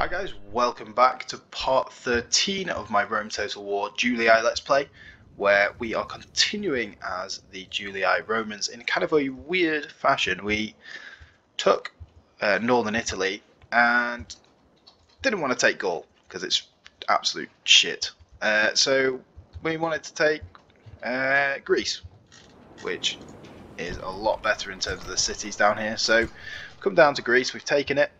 Hi guys, welcome back to part 13 of my Rome Total War Julii Let's Play, where we are continuing as the Julii Romans in kind of a weird fashion. We took uh, northern Italy and didn't want to take Gaul, because it's absolute shit. Uh, so we wanted to take uh, Greece, which is a lot better in terms of the cities down here. So come down to Greece, we've taken it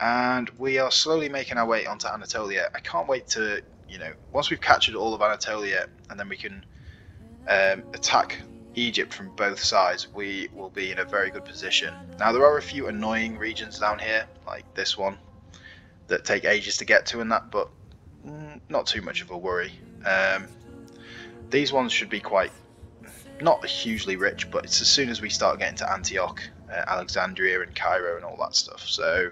and we are slowly making our way onto Anatolia. I can't wait to, you know, once we've captured all of Anatolia, and then we can um, attack Egypt from both sides, we will be in a very good position. Now, there are a few annoying regions down here, like this one, that take ages to get to and that, but mm, not too much of a worry. Um, these ones should be quite, not hugely rich, but it's as soon as we start getting to Antioch, uh, Alexandria and Cairo and all that stuff. So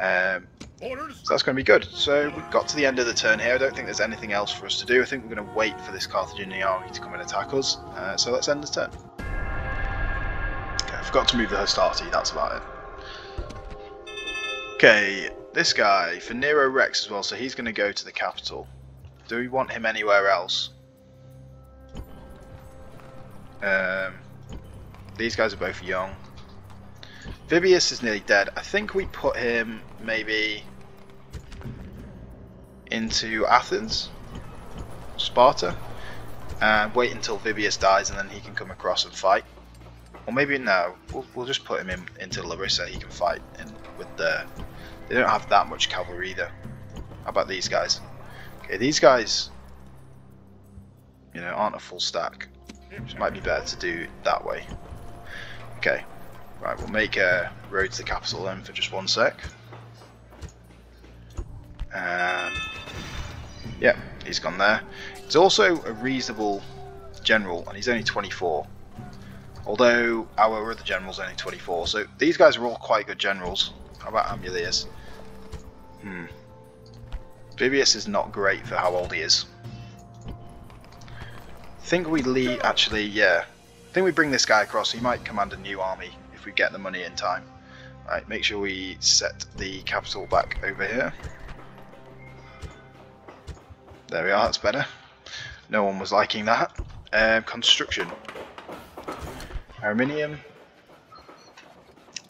um, so that's going to be good. So we've got to the end of the turn here. I don't think there's anything else for us to do. I think we're going to wait for this Carthaginian army to come and attack us. Uh, so let's end the turn. Okay, I forgot to move the Hastati. That's about it. Okay, this guy, for Nero Rex as well, so he's going to go to the capital. Do we want him anywhere else? Um, these guys are both young. Vibius is nearly dead. I think we put him maybe into Athens, Sparta, and wait until Vibius dies and then he can come across and fight. Or maybe no, we'll, we'll just put him in, into Larissa, he can fight in, with the... They don't have that much cavalry either. How about these guys? Okay, these guys, you know, aren't a full stack. Which might be better to do that way. Okay, Right, we'll make a road to the capital then for just one sec. Um, yeah, he's gone there. He's also a reasonable general, and he's only 24. Although our other general's only 24, so these guys are all quite good generals. How about Amulius? Hmm. Vibius is not great for how old he is. I think we leave, actually, yeah. I think we bring this guy across, he might command a new army if we get the money in time. Right, make sure we set the capital back over here. There we are, that's better. No one was liking that. Um, construction. Ariminum.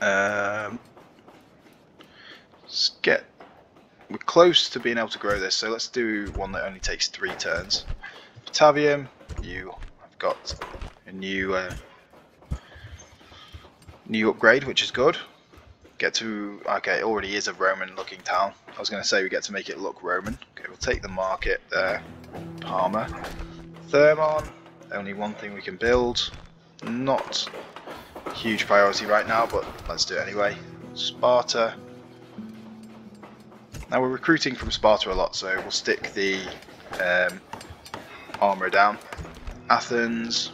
Um, let's get... We're close to being able to grow this, so let's do one that only takes three turns. Patavium, you have got a new uh, new upgrade, which is good. Get to, okay, it already is a Roman looking town. I was going to say we get to make it look Roman. Okay, we'll take the market there. Parma. Thermon, only one thing we can build. Not huge priority right now, but let's do it anyway. Sparta. Now we're recruiting from Sparta a lot, so we'll stick the um, armor down. Athens.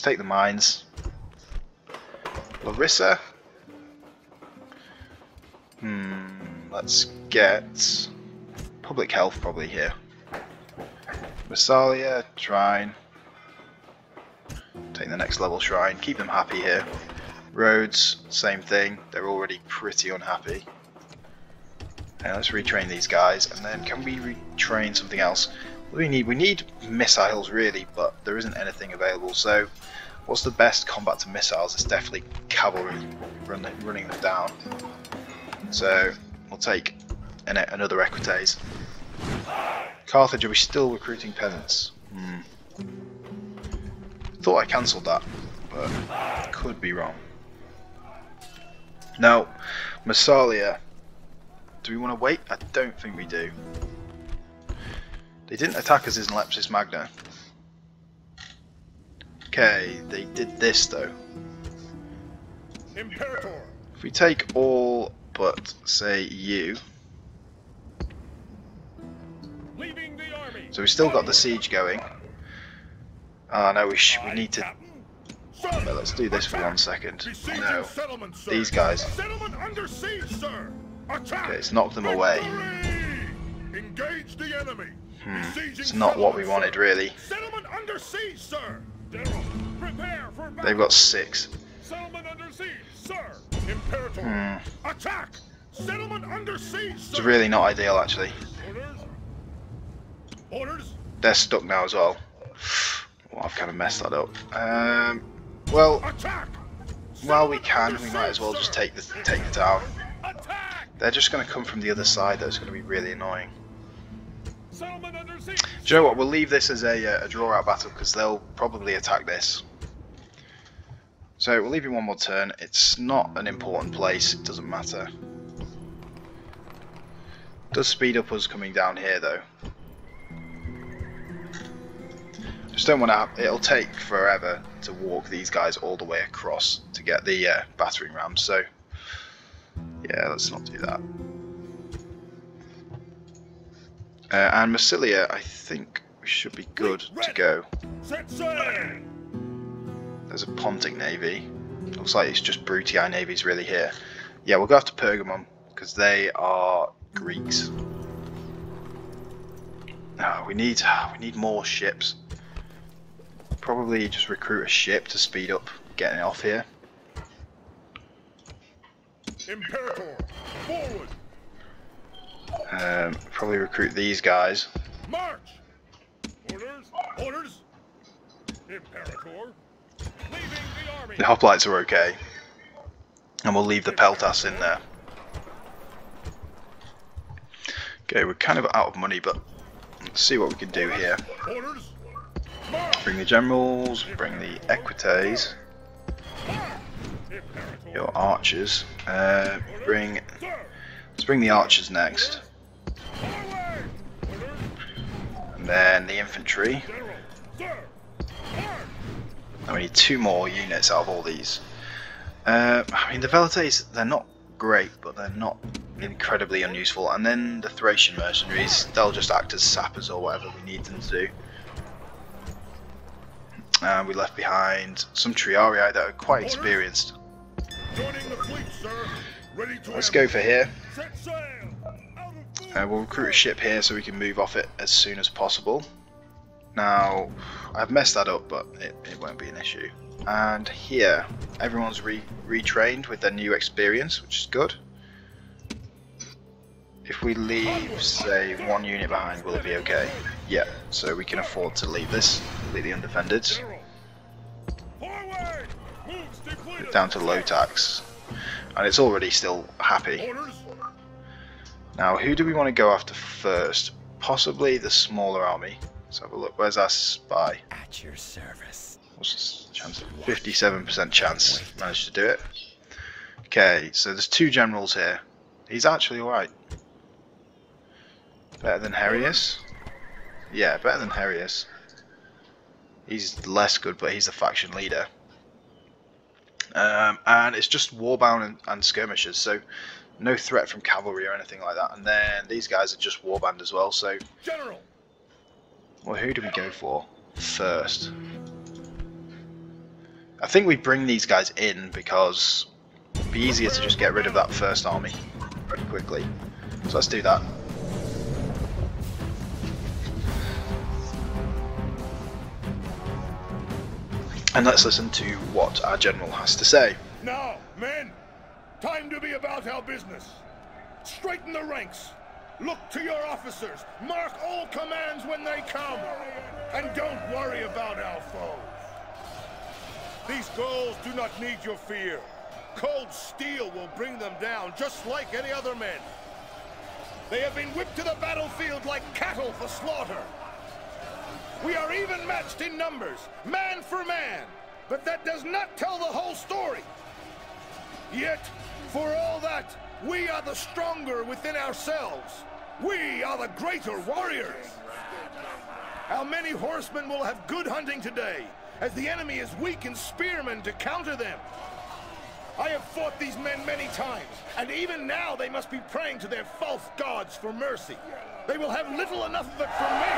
Let's take the mines. Larissa. Hmm, let's get public health probably here. Massalia, shrine. Take the next level shrine. Keep them happy here. Roads, same thing. They're already pretty unhappy. And let's retrain these guys, and then can we retrain something else? We need? We need missiles really, but there isn't anything available. So, what's the best combat to missiles? It's definitely cavalry running running them down. So we'll take an, another Equites. Carthage, are we still recruiting peasants? Hmm. Thought I cancelled that, but could be wrong. Now, Massalia. Do we want to wait? I don't think we do. They didn't attack us in Leptis Magna. Okay, they did this though. Imperator. If we take all but say you. So we still got the siege going. Ah oh, no, we we need to. But let's do this for one second. No, these guys. Okay, let's knock them away. Engage the enemy. Hmm. It's not what we wanted, really. They've got six. Imperator, Hmm. attack! Settlement under siege, It's really not ideal actually. Orders? Orders? They're stuck now as well. Well, I've kind of messed that up. Um, well, while we can, we might as well just take the take the town. Attack! They're just going to come from the other side. That's going to be really annoying. Do you know what? We'll leave this as a, uh, a draw out battle because they'll probably attack this. So we'll leave you one more turn. It's not an important place. It doesn't matter. does speed up us coming down here though. Just don't want to. It'll take forever to walk these guys all the way across to get the uh, battering ram. So yeah, let's not do that. Uh, and Massilia, I think we should be good to go. There's a Pontic navy. Looks like it's just Brutii navies really here. Yeah, we'll go after Pergamon because they are Greeks. Ah, we need we need more ships. Probably just recruit a ship to speed up getting off here. Imperator, forward! Um, probably recruit these guys. March! Orders? Orders? Imperator, the! The hoplites are okay, and we'll leave the peltas in there. Okay, we're kind of out of money, but let's see what we can do here. Bring the generals, bring the equites, your archers. Uh, bring! Let's bring the archers next, and then the infantry. General, sir! March! And we need two more units out of all these. Uh, I mean, the Velites, they're not great, but they're not incredibly unuseful. And then the Thracian mercenaries, they'll just act as sappers or whatever we need them to do. And we left behind some Triarii that are quite experienced. Fleet, sir! Ready to Let's go for here. Set sail! Out of Uh, we'll recruit a ship here so we can move off it as soon as possible. Now, I've messed that up, but it, it won't be an issue. And here, everyone's re retrained with their new experience, which is good. If we leave, say, one unit behind, will it be okay? Yeah, so we can afford to leave this completely undefended. Forward! Down to low tax. And it's already still happy. Now, who do we want to go after first? Possibly the smaller army. Let's have a look. Where's our spy? At your service. What's the chance? 57% chance. Managed to do it. Okay, so there's two generals here. He's actually alright. Better than Herius? Yeah, better than Herius. He's less good, but he's the faction leader. Um, and it's just warband and, and skirmishers, so no threat from cavalry or anything like that. And then these guys are just warband as well, so General! well, who do we go for first? I think we bring these guys in because it'd be easier to just get rid of that first army pretty quickly. So let's do that. And let's listen to what our general has to say. Now, men, time to be about our business. Straighten the ranks. Look to your officers. Mark all commands when they come. And don't worry about our foes. These Gauls do not need your fear. Cold steel will bring them down, just like any other men. They have been whipped to the battlefield like cattle for slaughter. We are even matched in numbers, man for man. But that does not tell the whole story. Yet, for all that, we are the stronger within ourselves. We are the greater warriors. How many horsemen will have good hunting today, as the enemy is weak in spearmen to counter them? I have fought these men many times, and even now they must be praying to their false gods for mercy. They will have little enough of it from me.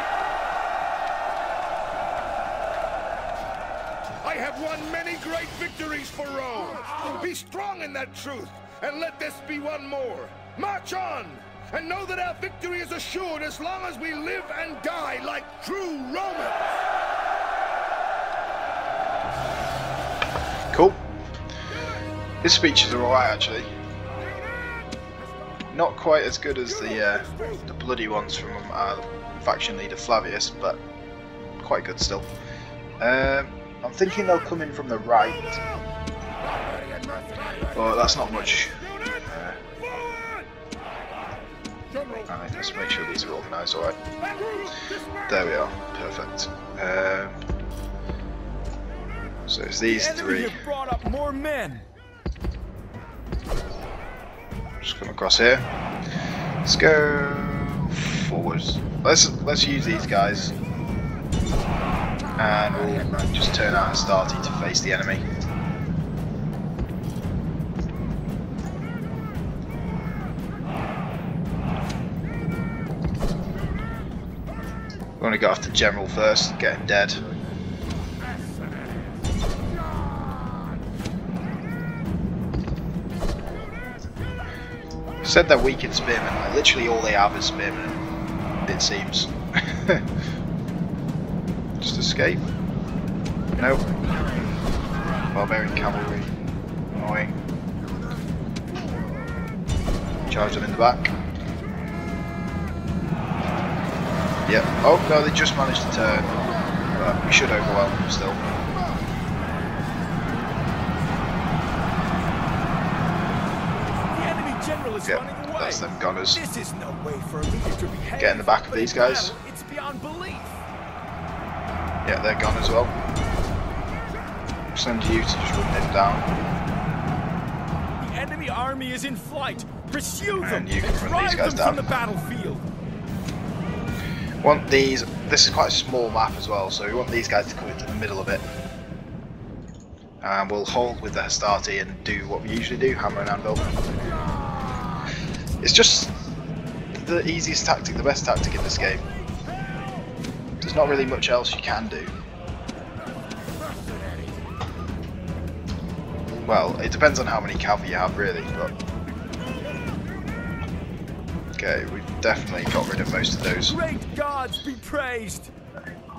I have won many great victories for Rome. Be strong in that truth, and let this be one more. March on, and know that our victory is assured as long as we live and die like true Romans. Cool. His speeches are alright actually. Not quite as good as the uh, the bloody ones from our faction leader Flavius, but quite good still. Um, I'm thinking they'll come in from the right, but that's not much. Uh, Alright, let's make sure these are organised alright. There we are, perfect. Um, so it's these three. brought up more men. Just come across here. Let's go forwards. Let's let's use these guys, and we'll just turn our Hastati to face the enemy. We want to go after General first, get him dead. Said they're weak in spearmen. Like, literally all they have is spearmen. It seems. Just escape. Nope. Barbarian cavalry. Annoying. Charge them in the back. Yep. Oh no, they just managed to turn. But we should overwhelm them still. The enemy general is Yep, running away. that's them gunners. This is no way for a leader to behave. Get in the back of these guys. battle, It's beyond belief. Yeah, they're gone as well. Send you to just run them down. The enemy army is in flight. Pursue them And you can run drive these guys them from the battlefield. Want these. This is quite a small map as well, so we want these guys to come into the middle of it. And we'll hold with the Hastati and do what we usually do, hammer and anvil. It's just the easiest tactic, the best tactic in this game. There's not really much else you can do. Well, it depends on how many cavalry you have really, but... Okay, we've definitely got rid of most of those. Great gods be praised.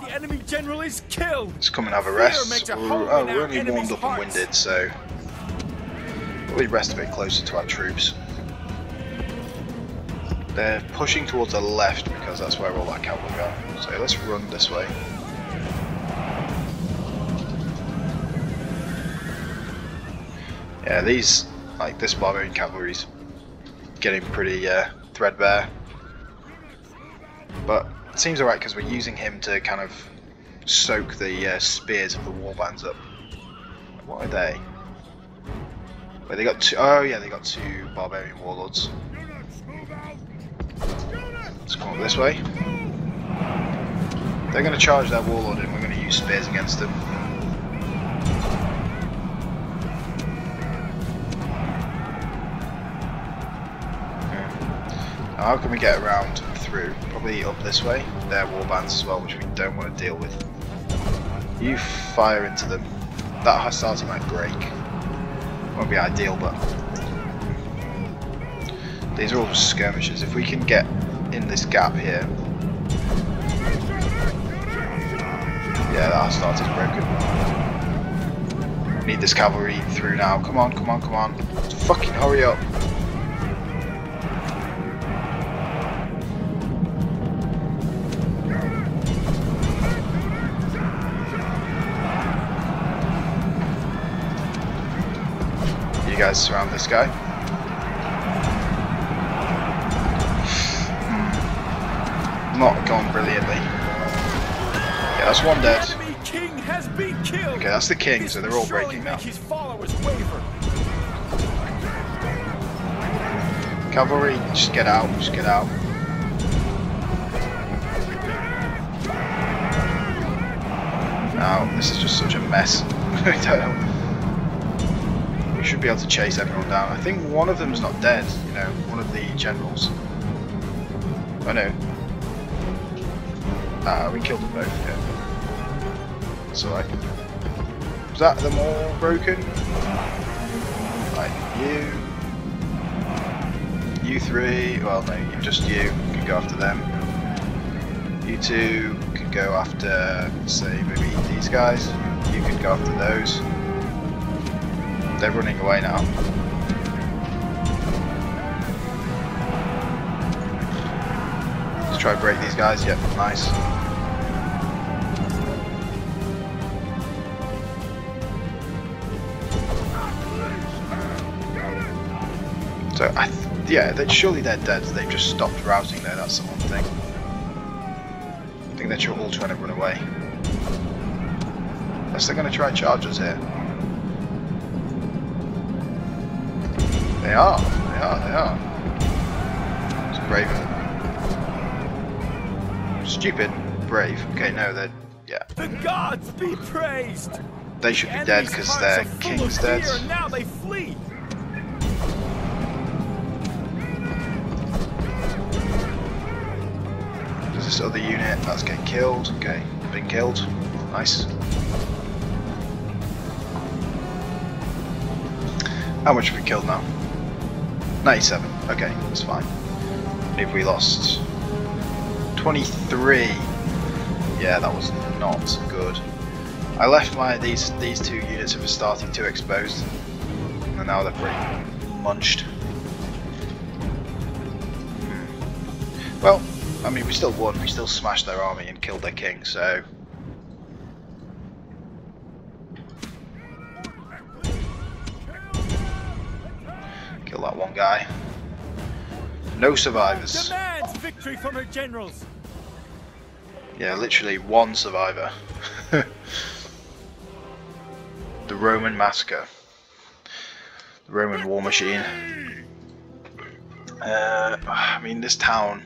The enemy general is killed. Let's come and have a rest. a We're, oh, we're only warmed up and winded, so probably rest a bit closer to our troops. They're pushing towards the left because that's where all our cavalry are. So let's run this way. Yeah, these like this barbarian cavalry's getting pretty uh, threadbare, but it seems alright because we're using him to kind of soak the uh, spears of the warbands up. What are they? Wait, they got two oh yeah, they got two barbarian warlords. Let's come up this way. They're going to charge their warlord and we're going to use spears against them. How can we get around through? Probably up this way. Their warbands as well, which we don't want to deal with. You fire into them. That hostility might break. Won't be ideal, but these are all just skirmishes. If we can get in this gap here, yeah, that hostility's broken. Need this cavalry through now. Come on, come on, come on! Fucking hurry up! You guys surround this guy. Hmm. Not gone brilliantly. Yeah, that's one dead. King has been killed. Okay, that's the king, so they're all breaking now. his followers waver. Cavalry, just get out, just get out. Now, this is just such a mess. I don't know. We should be able to chase everyone down. I think one of them's not dead, you know, one of the generals. Oh no. Ah, we killed them both, yeah. That's alright. Was that them all broken? Right, you. You three, well no, you just you can go after them. You two can go after, say, maybe these guys. You can go after those. They're running away now. Let's try and break these guys. Yep, nice. So I, th yeah, that surely they're dead. They've just stopped rousing there. That's the one thing. I think they're all trying to run away. Unless they're going to try charge us here. They are. They are. They are. It's brave. Stupid. Brave. Okay, no, they're yeah. The gods be praised! They should The be dead because their king's dead. now they flee! There's this other unit that's getting killed. Okay, been killed. Nice. How much have we killed now? 97. Okay, that's fine. If we lost 23. Yeah, that was not good. I left my these these two units were starting to exposed, and now they're pretty munched. Hmm. Well, I mean, we still won. We still smashed their army and killed their king. So No survivors. Demands victory from her generals! Yeah, literally one survivor. the Roman massacre. The Roman war machine. Uh, I mean, this town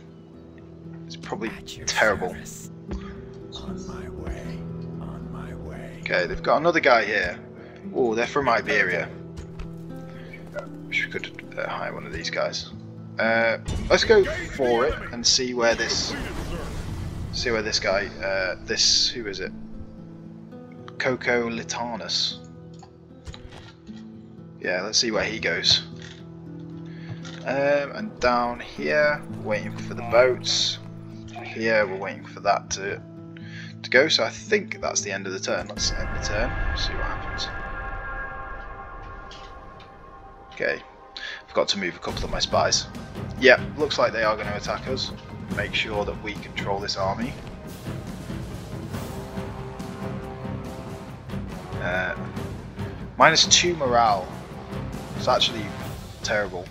is probably terrible. On my way, on my way. Okay, they've got another guy here. Oh, they're from Iberia. Wish we could uh, hire one of these guys. Uh, let's go for it and see where this see where this guy uh, this who is it? Coco Litanus yeah let's see where he goes. Um, and down here waiting for the boats. Here we're waiting for that to to go. So I think that's the end of the turn. Let's end the turn see what happens. Okay Forgot to move a couple of my spies. Yep, looks like they are going to attack us. Make sure that we control this army. Uh, minus two morale. It's actually terrible.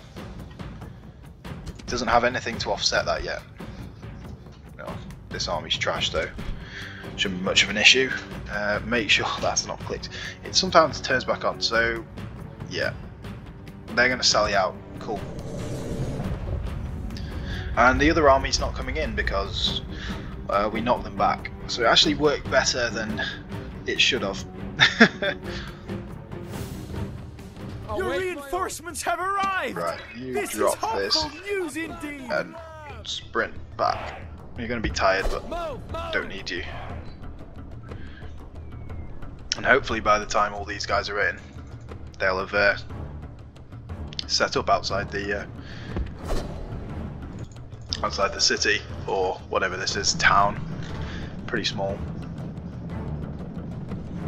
Doesn't have anything to offset that yet. No, this army's trash though. Shouldn't be much of an issue. Uh, make sure that's not clicked. It sometimes turns back on, so yeah, they're going to sally out. Cool. And the other army's not coming in because uh, we knocked them back. So it actually worked better than it should have. Your reinforcements have arrived! right, you This drop hopeful this news indeed! and sprint back. You're going to be tired, but Move, move. don't need you. And hopefully by the time all these guys are in, they'll have uh, set up outside the uh, outside the city or whatever this is, town. Pretty small.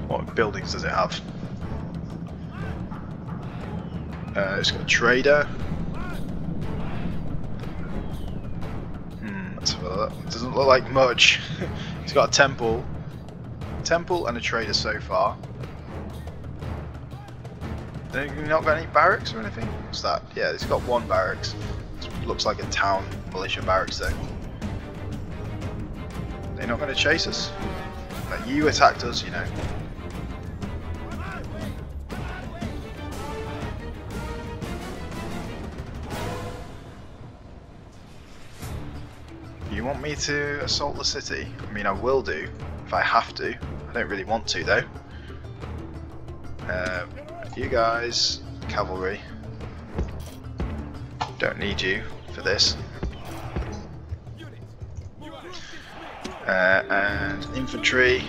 What buildings does it have? Uh, it's got a trader. Hmm. Doesn't look like much. it's got a temple, temple, and a trader so far. You not got any barracks or anything? What's that? Yeah, it's got one barracks. It looks like a town militia barracks though. They're not going to chase us. Like, you attacked us, you know. You want me to assault the city? I mean, I will do, if I have to. I don't really want to, though. Um, you guys, cavalry. Don't need you for this. Uh, and infantry.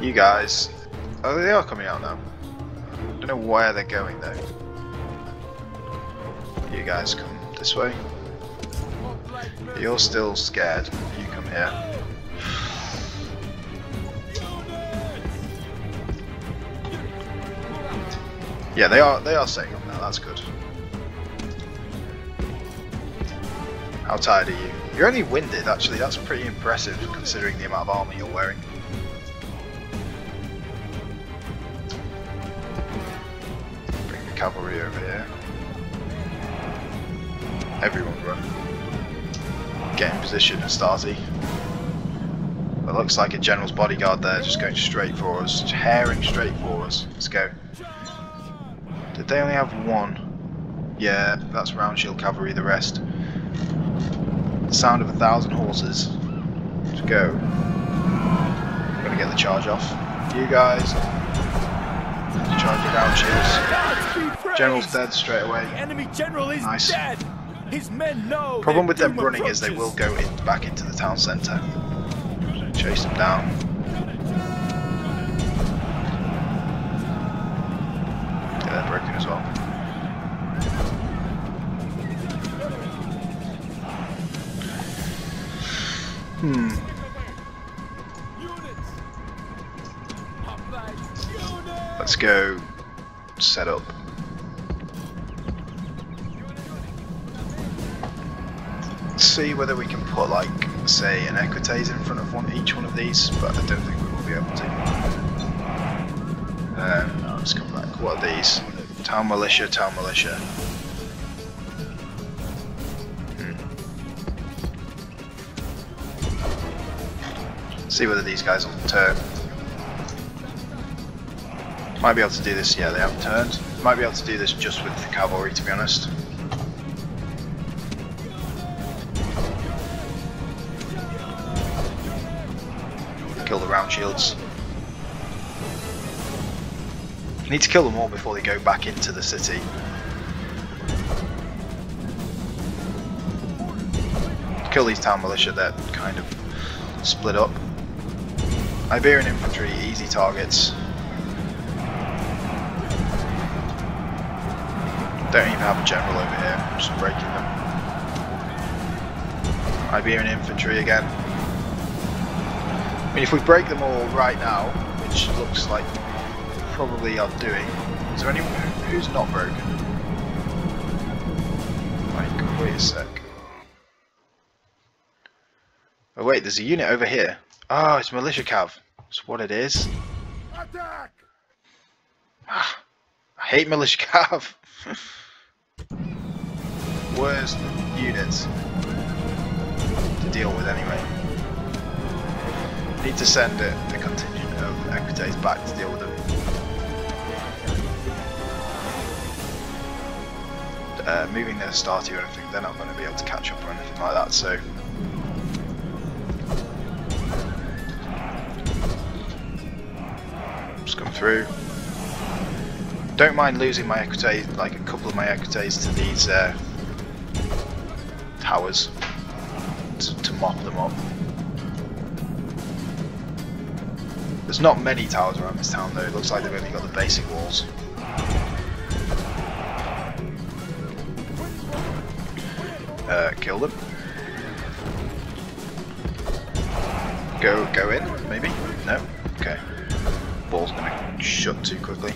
You guys. Oh, they are coming out now. Don't know where they're going though. You guys come this way. You're still scared. You come here. Yeah, they are they are setting up now, that's good. How tired are you? You're only winded actually, that's pretty impressive considering the amount of armour you're wearing. Bring the cavalry over here. Everyone run. Get in position and starty. It looks like a general's bodyguard there, just going straight for us, just herring straight for us. Let's go. Did they only have one? Yeah, that's round shield cavalry, the rest. The sound of a thousand horses. Let's go. I'm gonna get the charge off. You guys. Charge your round shields. Gods be praised! General's dead straight away. The enemy general is Nice. dead. His men know. Problem with them running is they will go in, back into the town centre. Chase them down. Hmm. Let's go set up. See whether we can put like, say, an equites in front of one each one of these, but I don't think we will be able to. Um, no, let's come back. What are these? Town militia, town militia. See whether these guys will turn. Might be able to do this. Yeah, they haven't turned. Might be able to do this just with the cavalry, to be honest. Kill the round shields. Need to kill them all before they go back into the city. Kill these town militia, they're kind of split up. Iberian infantry, easy targets. Don't even have a general over here, I'm just breaking them. Iberian infantry again. I mean, if we break them all right now, which looks like probably are doing, is there anyone who's not broken? Like, wait a sec. Oh wait, there's a unit over here. Oh, it's militia cav. That's what it is. Attack! Ah, I hate militia cav. Worst units to deal with anyway. Need to send a, a contingent of Equites back to deal with them. Uh, moving their starty or anything, they're not going to be able to catch up or anything like that, so just come through. Don't mind losing my equites, like a couple of my equites to these uh, towers to, to mop them up. There's not many towers around this town though, it looks like they've only got the basic walls. Uh, kill them. Go, go in, maybe? No? Okay. Ball's gonna shut too quickly.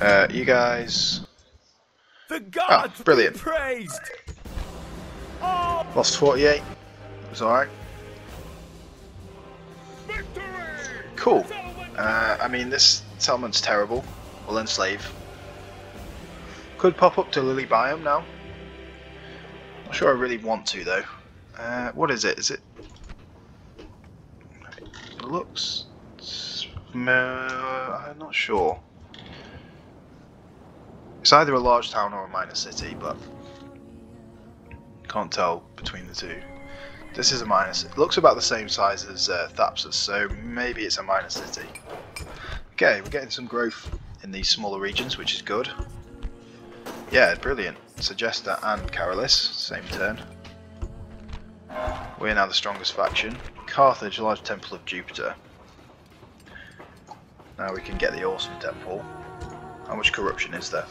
Uh, you guys The gods be brilliant. praised. Oh, lost 48. It was alright. Cool. Uh, I mean, this settlement's terrible. We'll enslave. Could pop up to Lilybaeum now. Not sure I really want to though. Uh, what is it? Is it? Looks. I'm not sure. It's either a large town or a minor city, but can't tell between the two. This is a minor city. It looks about the same size as uh, Thapsus, so maybe it's a minor city. Okay, we're getting some growth in these smaller regions, which is good. Yeah, brilliant. Segesta and Caralis, same turn. We're now the strongest faction. Carthage, large temple of Jupiter. Now we can get the awesome temple. How much corruption is there?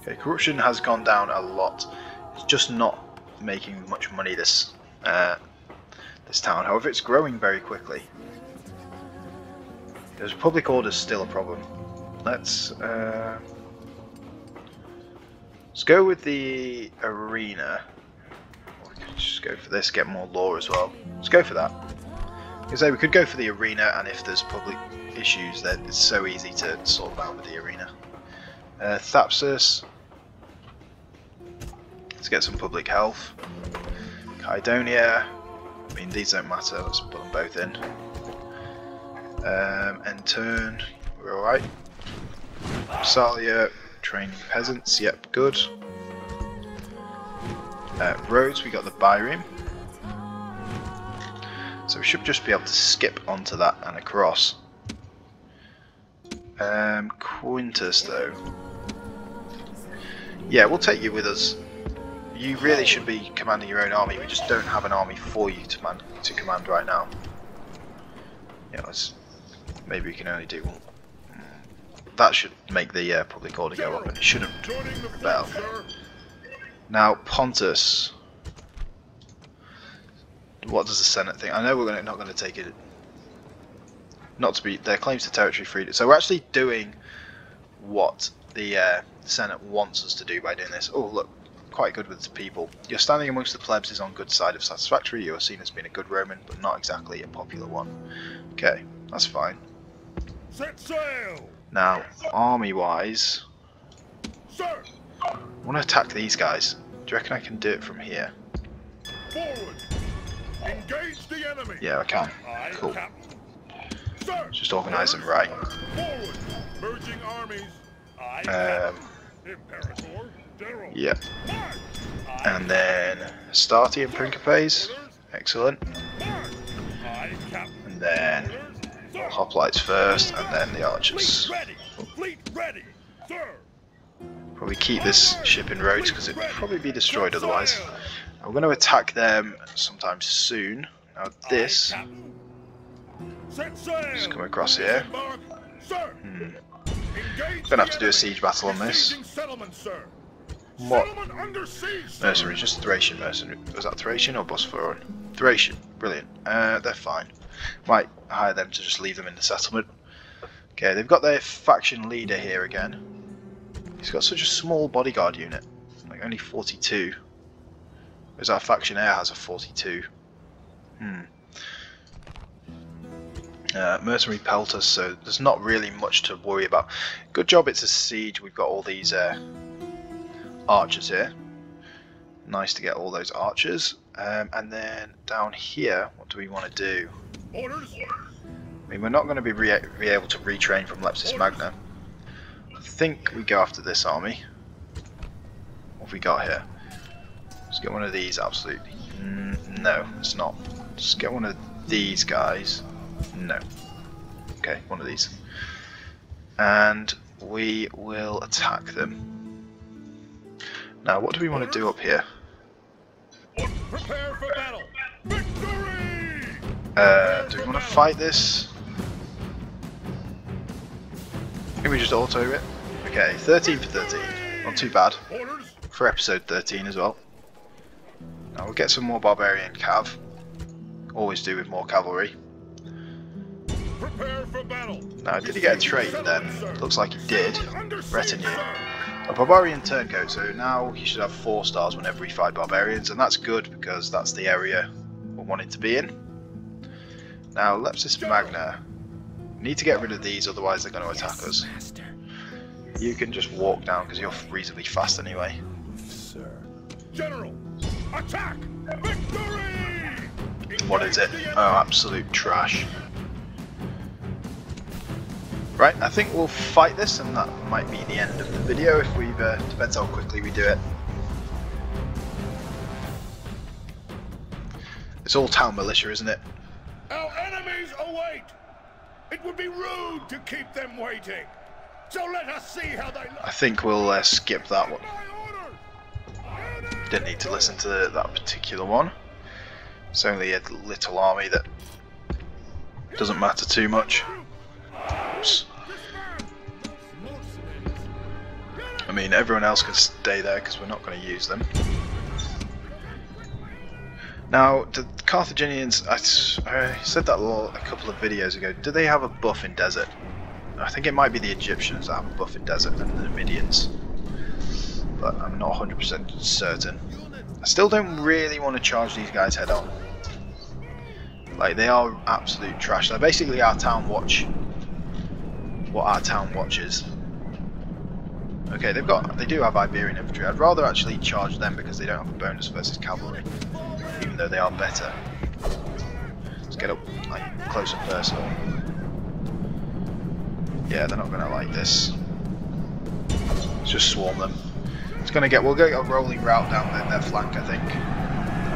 Okay, corruption has gone down a lot. It's just not making much money this uh, this town. However, it's growing very quickly. There's public order's still a problem. Let's uh, let's go with the arena. Just go for this, get more law as well. Let's go for that. I say we could go for the arena, and if there's public issues, then it's so easy to sort out with the arena. Uh, Thapsus. Let's get some public health. Kydonia. I mean, these don't matter. Let's put them both in. Um, and turn. We're alright. Salia. Training peasants. Yep, good. Uh, roads, we got the bireme. So we should just be able to skip onto that and across. Um, Quintus, though. Yeah, we'll take you with us. You really should be commanding your own army. We just don't have an army for you to, man to command right now. Yeah, let's, maybe we can only do one. That should make the uh, public order go up, and it shouldn't rebel. Now, Pontus. What does the Senate think? I know we're gonna, not going to take it. Not to be their claims to territory freedom. So we're actually doing what the uh, Senate wants us to do by doing this. Oh, look, quite good with the people. Your standing amongst the plebs is on good side of satisfactory. You are seen as being a good Roman, but not exactly a popular one. Okay, that's fine. Set sail. Now, army-wise, I want to attack these guys. Do you reckon I can do it from here? forward. Engage the enemy. Yeah, I can. Cool. Just organise them right. forward. Merging armies. Um, Captain. Imperator. General. yeah. And then Hastati and Principes. Excellent. March. Aye, Captain. And then. Hoplites first, and then the Fleet archers. ready. Fleet ready. Probably keep this ship in roads because it'd probably be destroyed otherwise. We're going to attack them sometime soon. Now this, just come across here. Hmm. Gonna have to do a siege battle on this. What? Mercenaries, just Thracian mercenary. Was that Thracian or Bosporan? Thracian, brilliant. Uh, they're fine. Might hire them to just leave them in the settlement. Okay, they've got their faction leader here again. He's got such a small bodyguard unit, like only 42. Whereas our faction heir has a 42. Hmm. Uh, mercenary pelters, so there's not really much to worry about. Good job it's a siege. We've got all these uh, archers here. Nice to get all those archers. Um, and then down here, what do we want to do? Orders. I mean, we're not going to be, be able to retrain from Lepsis Magna. Think we go after this army. What have we got here? Let's get one of these, absolutely. Mm, no, it's not. Let's get one of these guys. No. Okay, one of these. And we will attack them. Now, what do we want to do up here? Prepare for battle. Victory! Uh, do we want to fight this? Maybe we just auto it. Okay, 13 for 13. Not too bad. For episode 13 as well. Now we'll get some more barbarian cav. Always do with more cavalry. Prepare for battle. Now, did he get a trait then? Looks like he did. Retinue. A barbarian turncoat, so now he should have 4 stars whenever we fight barbarians, and that's good because that's the area we're wanting to be in. Now, Lepsis Magna. Need to get rid of these, otherwise they're going to attack us. You can just walk down because you're reasonably fast anyway. Sir. General. Attack. Victory! What is it? Oh, absolute trash. Right, I think we'll fight this, and that might be the end of the video if we've. Uh, depends how quickly we do it. It's all town militia, isn't it? Our enemies await. It would be rude to keep them waiting. So let us see how they. I think we'll uh, skip that one. Didn't need to listen to that particular one. It's only a little army that doesn't matter too much. Oops. I mean, everyone else can stay there because we're not going to use them. Now, the Carthaginians, I, I said that a couple of videos ago, do they have a buff in desert? I think it might be the Egyptians that have a buff in desert and the Numidians. But I'm not 100% certain. I still don't really want to charge these guys head on. Like, they are absolute trash. They're basically our town watch. What our town watch is. Okay, they've got, they do have Iberian infantry. I'd rather actually charge them because they don't have a bonus versus cavalry, even though they are better. Let's get up like close and personal. Yeah, they're not going to like this. Let's just swarm them. It's going to get, we'll get a rolling route down their, their flank, I think.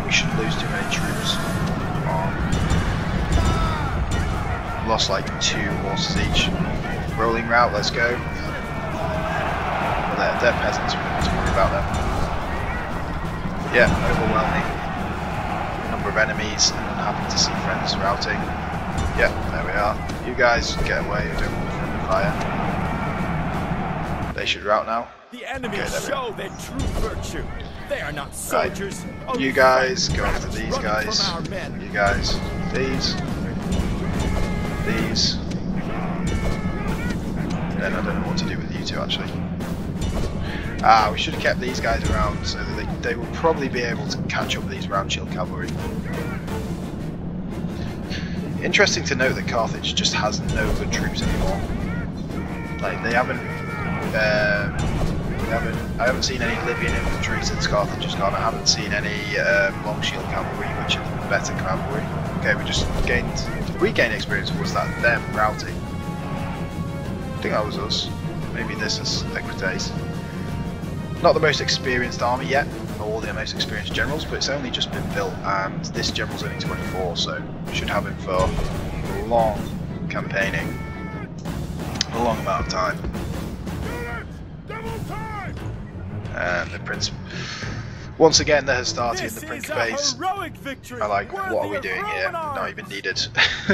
We shouldn't lose too many troops. Um, lost like two horses each. Rolling route, let's go they're, they're peasants, we don't need to worry about them. Yeah, overwhelming number of enemies, and I'm happy to see friends routing. Yeah, there we are. You guys get away, fire. They should route now. The enemy Okay, show their true virtue. They are not soldiers. only You guys go after these guys. From our men. You guys. These. These. Then I don't know what to do with you two actually. Ah, we should have kept these guys around so that they, they will probably be able to catch up with these round shield cavalry. Interesting to note that Carthage just has no good troops anymore. Like they haven't, um, they haven't. I haven't seen any Libyan infantry since Carthage has gone. I haven't seen any um, long shield cavalry, which are better cavalry. Okay, we just gained. We gain experience? Was that them routing? I think that was us. Maybe this is Equites. Not the most experienced army yet, or the most experienced generals, but it's only just been built, and this general's only 24, so we should have him for long campaigning, a long amount of time. And the prince, once again, the Hastati and This the Principes. I like, what are we doing here? Not even needed.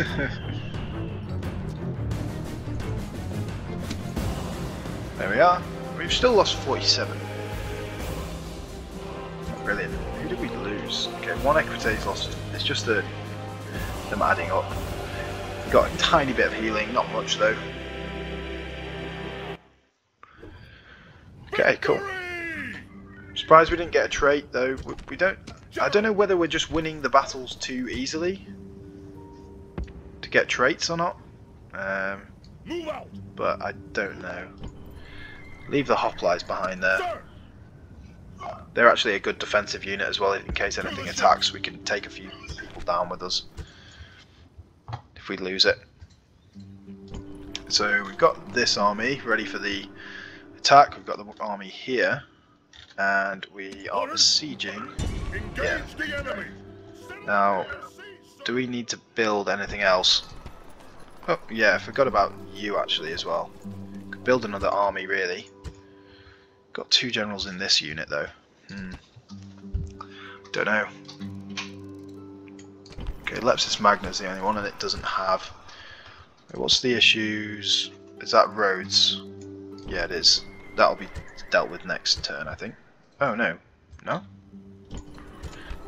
there we are. We've still lost 47. Brilliant. Who did we lose? Okay, one Equites lost. It's just the them adding up. Got a tiny bit of healing, not much though. Okay, cool. Victory! Surprised we didn't get a trait though. We, we don't. I don't know whether we're just winning the battles too easily to get traits or not. Um, Move out! but I don't know. Leave the hoplites behind there. They're actually a good defensive unit as well. In case anything attacks, we can take a few people down with us if we lose it. So we've got this army ready for the attack. We've got the army here, and we are besieging. Yeah. Now, do we need to build anything else? Oh, yeah, I forgot about you actually as well. Could build another army really. Got two generals in this unit though. Hmm. Don't know. Okay, Leptis Magna is the only one and it doesn't have. What's the issues? Is that roads? Yeah, it is. That'll be dealt with next turn, I think. Oh no. No?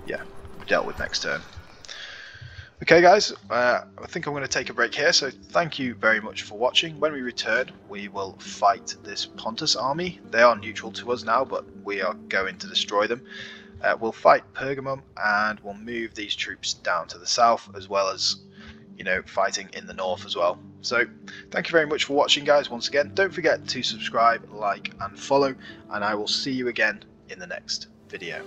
Yeah, dealt with next turn. Okay guys, uh, I think I'm going to take a break here, so thank you very much for watching. When we return, we will fight this Pontus army. They are neutral to us now, but we are going to destroy them. Uh, we'll fight Pergamum, and we'll move these troops down to the south, as well as, you know, fighting in the north as well. So, thank you very much for watching guys, once again. Don't forget to subscribe, like, and follow, and I will see you again in the next video.